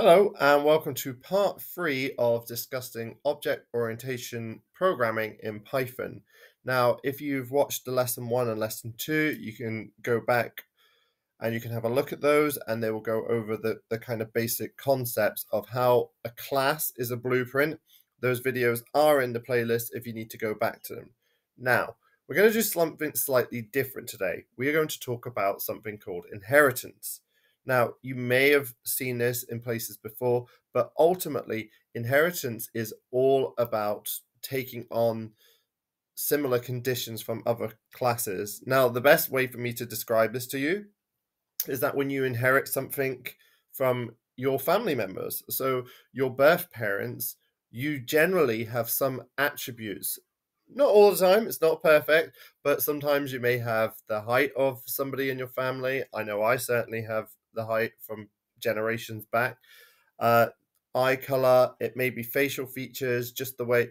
Hello, and welcome to part three of discussing object orientation programming in Python. Now, if you've watched the lesson one and lesson two, you can go back and you can have a look at those, and they will go over the, the kind of basic concepts of how a class is a blueprint. Those videos are in the playlist if you need to go back to them. Now, we're going to do something slightly different today. We are going to talk about something called inheritance. Now, you may have seen this in places before, but ultimately, inheritance is all about taking on similar conditions from other classes. Now, the best way for me to describe this to you is that when you inherit something from your family members, so your birth parents, you generally have some attributes. Not all the time, it's not perfect, but sometimes you may have the height of somebody in your family. I know I certainly have the height from generations back. Uh, eye color, it may be facial features, just the way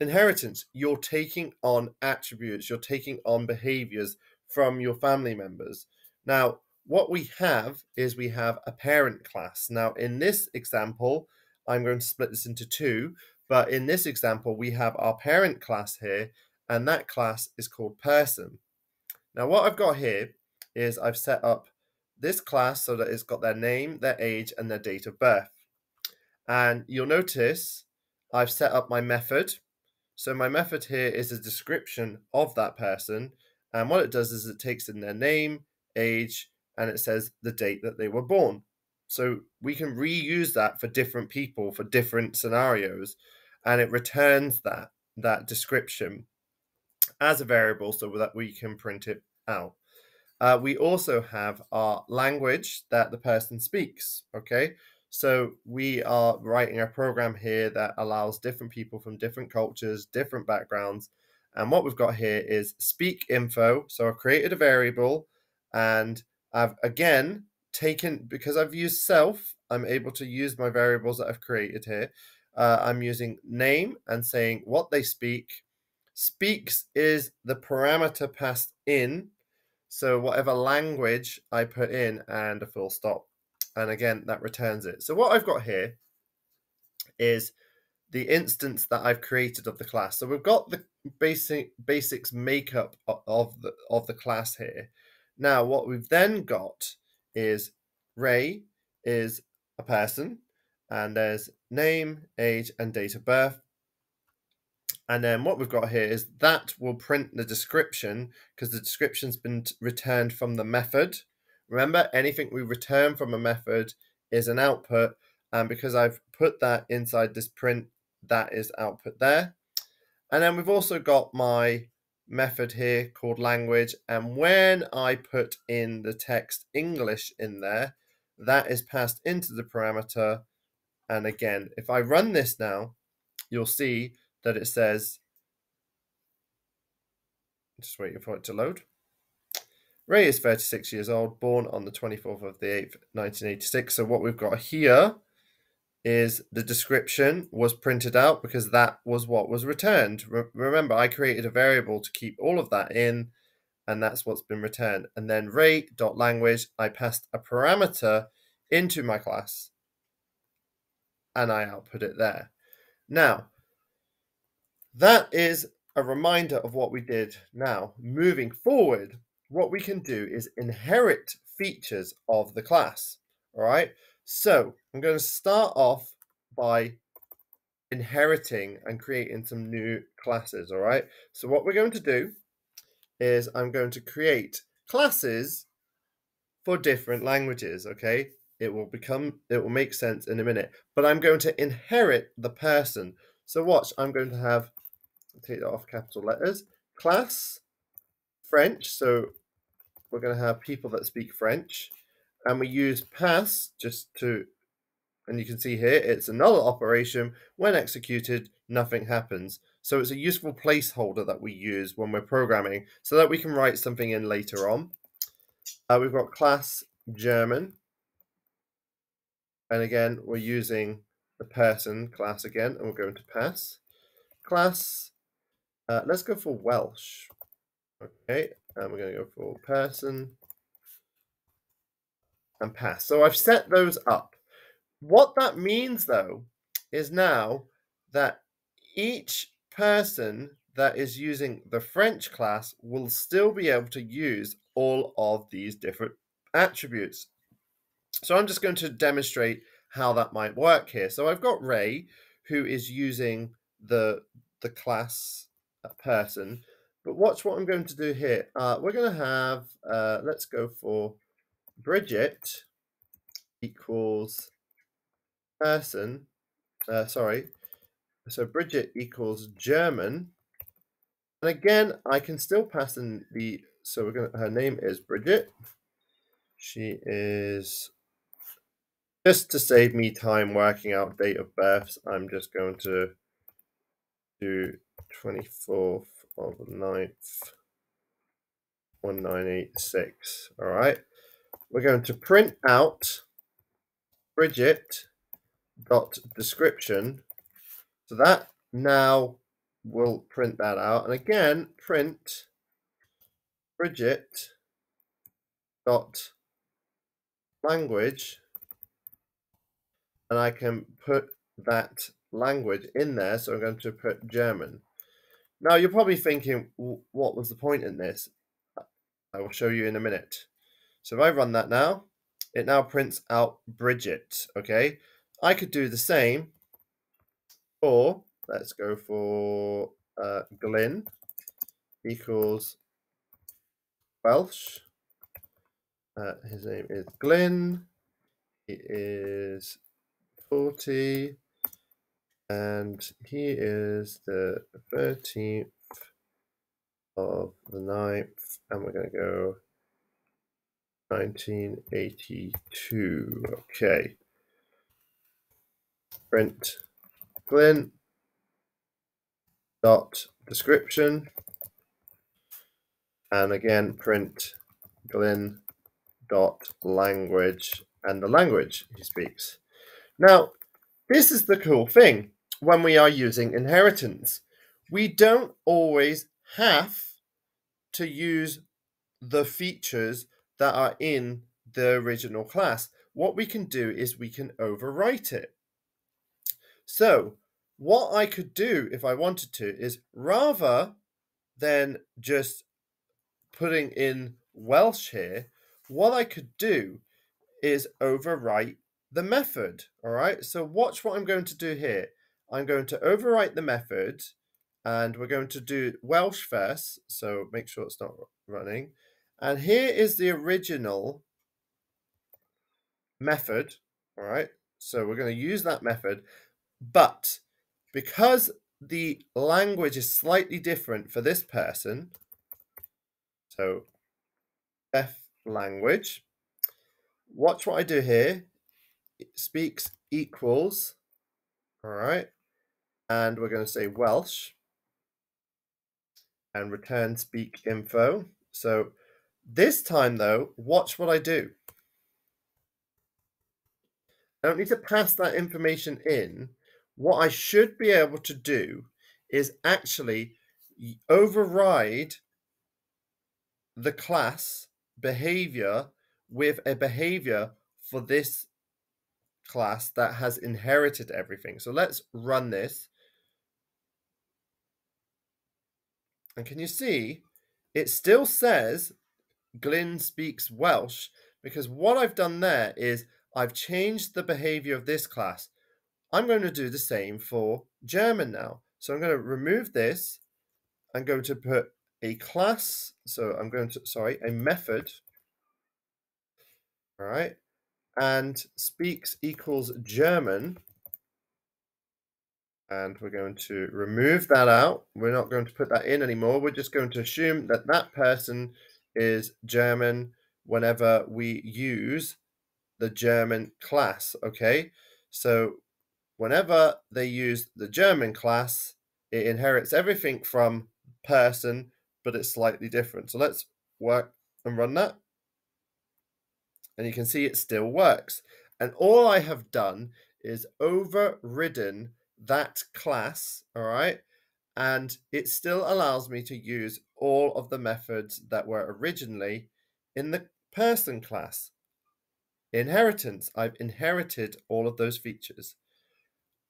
inheritance, you're taking on attributes, you're taking on behaviors from your family members. Now, what we have is we have a parent class. Now, in this example, I'm going to split this into two, but in this example, we have our parent class here, and that class is called person. Now, what I've got here is I've set up this class so that it's got their name, their age, and their date of birth. And you'll notice I've set up my method. So my method here is a description of that person. And what it does is it takes in their name, age, and it says the date that they were born. So we can reuse that for different people for different scenarios. And it returns that, that description as a variable so that we can print it out. Uh, we also have our language that the person speaks. Okay, so we are writing a program here that allows different people from different cultures, different backgrounds. And what we've got here is speak info. So I've created a variable and I've again taken, because I've used self, I'm able to use my variables that I've created here. Uh, I'm using name and saying what they speak. Speaks is the parameter passed in so whatever language I put in and a full stop. And again, that returns it. So what I've got here is the instance that I've created of the class. So we've got the basic basics makeup of the of the class here. Now what we've then got is Ray is a person and there's name, age, and date of birth. And then what we've got here is that will print the description because the description's been returned from the method. Remember, anything we return from a method is an output. And because I've put that inside this print, that is output there. And then we've also got my method here called language. And when I put in the text English in there, that is passed into the parameter. And again, if I run this now, you'll see that it says, just waiting for it to load. Ray is 36 years old, born on the 24th of the 8th, 1986. So what we've got here is the description was printed out because that was what was returned. Re remember, I created a variable to keep all of that in, and that's what's been returned. And then ray.language, I passed a parameter into my class, and I output it there. Now, that is a reminder of what we did. Now, moving forward, what we can do is inherit features of the class. All right. So I'm going to start off by inheriting and creating some new classes. All right. So what we're going to do is I'm going to create classes for different languages. Okay. It will become, it will make sense in a minute, but I'm going to inherit the person. So watch, I'm going to have take that off capital letters. Class, French. So we're going to have people that speak French. And we use pass just to, and you can see here, it's a null operation. When executed, nothing happens. So it's a useful placeholder that we use when we're programming so that we can write something in later on. Uh, we've got class German. And again, we're using the person class again, and we're going to pass. Class uh, let's go for Welsh. Okay, and we're going to go for person and pass. So I've set those up. What that means, though, is now that each person that is using the French class will still be able to use all of these different attributes. So I'm just going to demonstrate how that might work here. So I've got Ray, who is using the, the class person, but watch what I'm going to do here. Uh, we're going to have, uh, let's go for Bridget equals person, uh, sorry, so Bridget equals German. And again, I can still pass in the, so we're going to, her name is Bridget. She is, just to save me time working out date of births, I'm just going to do 24th of the 9th, 1986. All right. We're going to print out Bridget dot description. So that now will print that out. And again, print Bridget dot language. And I can put that language in there. So I'm going to put German. Now you're probably thinking, what was the point in this? I will show you in a minute. So if I run that now, it now prints out Bridget, okay? I could do the same, or let's go for uh, Glyn equals Welsh. Uh, his name is Glyn. He is 40 and he is the 13th of the 9th and we're going to go 1982. Okay. Print. Glyn. Dot. Description. And again print. Glyn. Dot. Language. And the language he speaks. Now, this is the cool thing when we are using inheritance. We don't always have to use the features that are in the original class. What we can do is we can overwrite it. So what I could do if I wanted to is rather than just putting in Welsh here, what I could do is overwrite the method. All right, so watch what I'm going to do here. I'm going to overwrite the method and we're going to do Welsh first. So make sure it's not running. And here is the original method. All right. So we're going to use that method. But because the language is slightly different for this person, so def language, watch what I do here. Speaks equals, all right, and we're going to say Welsh and return speak info. So this time, though, watch what I do. I don't need to pass that information in. What I should be able to do is actually override the class behavior with a behavior for this class that has inherited everything. So let's run this. And can you see, it still says Glyn speaks Welsh because what I've done there is I've changed the behavior of this class. I'm going to do the same for German now. So I'm going to remove this. I'm going to put a class. So I'm going to, sorry, a method. All right. And speaks equals German. And we're going to remove that out. We're not going to put that in anymore. We're just going to assume that that person is German whenever we use the German class, okay? So whenever they use the German class, it inherits everything from person, but it's slightly different. So let's work and run that. And you can see it still works. And all I have done is overridden that class, all right? And it still allows me to use all of the methods that were originally in the person class. Inheritance, I've inherited all of those features.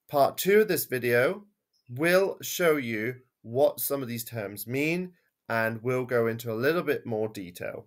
Part two of this video will show you what some of these terms mean and we'll go into a little bit more detail.